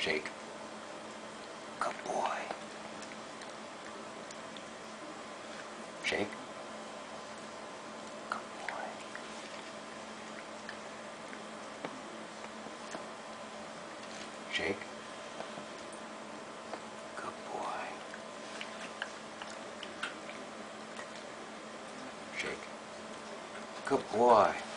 Shake. Good boy. Shake. Good boy. Shake. Good boy. Shake. Good boy.